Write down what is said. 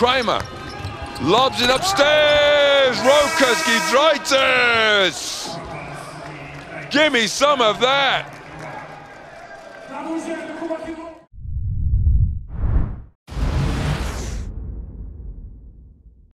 Kramer lobs it upstairs. Rokas Giedraitis. Give me some of that.